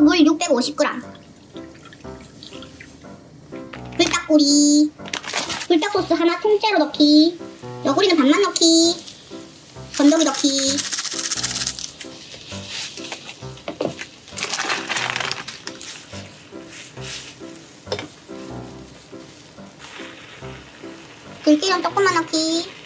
물 650g. 불닭구리. 불닭 소스 하나 통째로 넣기. 여구리는 반만 넣기. 건더기 넣기. 들기름 조금만 넣기.